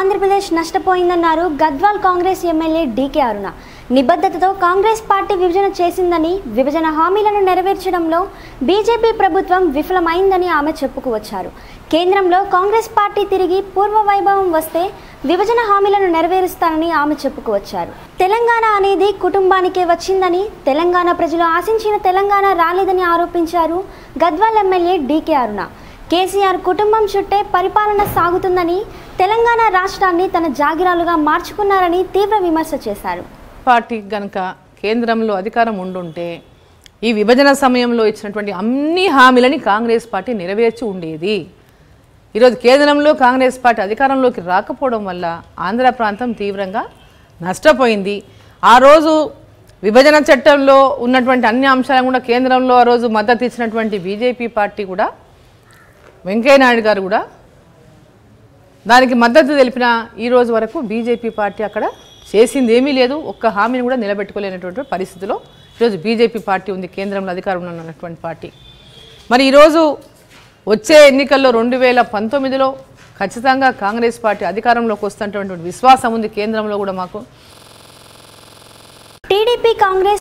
ఆంధ్రప్రదేశ్ నష్టపోయిందన్నారు Gadwal Congress MLA DK Aruna. నిబద్ధతతో Congress party విభజన చేసిందని విభజన హామీలను నెరవేర్చడంలో బీజేపీ ప్రభుత్వం విఫలమైందని ఆమె చెప్పుకువచ్చారు కేంద్రంలో కాంగ్రెస్ పార్టీ తిరిగి పూర్వ వైభవం వస్తే విభజన హామీలను నెరవేరుస్తానని ఆమె చెప్పుకువచ్చారు తెలంగాణ అనేది కుటుంబానికే వచ్చిందని తెలంగాణ ప్రజలు ఆశించిన తెలంగాణ రాలేదని ఆరోపించారు Gadwal MLA DK Aruna. KCR కుటుంబం చుట్టే పరిపాలన సాగుతుందని తెలంగాణ రాష్ట్రాన్ని తన జాగిరాలుగా మార్చుకున్నారని తీవ్ర విమర్శ చేశారు. పార్టీ గనక కేంద్రంలో అధికారం ఉండుంటే ఈ విభజన సమయంలో ఇచ్చినటువంటి అన్ని హామీలని కాంగ్రెస్ పార్టీ నెరవేర్చి ఉండేది. ఈరోజు కేంద్రంలో కాంగ్రెస్ పార్టీ అధికారంలోకి రాకపోవడం వల్ల ఆంధ్ర ప్రాంతం తీవ్రంగా నష్టపోయింది. ఆ రోజు విభజన చట్టంలో ఉన్నటువంటి అన్ని అంశాలను కూడా కేంద్రంలో ఆ రోజు మద్దతు ఇచ్చినటువంటి బీజేపీ పార్టీ కూడా వెంకయ్యనాయుడు గారు కూడా దానికి మద్దతు తెలిపిన ఈరోజు వరకు బీజేపీ పార్టీ అక్కడ చేసింది ఏమీ లేదు. ఒక్క హామీని కూడా నిలబెట్టుకోలేనటువంటి పరిస్థితిలో ఈరోజు బీజేపీ పార్టీ ఉంది కేంద్రంలో అధికారంలో ఉన్నటువంటి పార్టీ. మరి ఈరోజు వచ్చే ఎన్నికల్లో రెండు వేల పంతొమ్మిదిలో ఖచ్చితంగా కాంగ్రెస్ పార్టీ అధికారంలోకి వస్తున్నటువంటి విశ్వాసం ఉంది కేంద్రంలో కూడా మాకు. టీడీపీ కాంగ్రెస్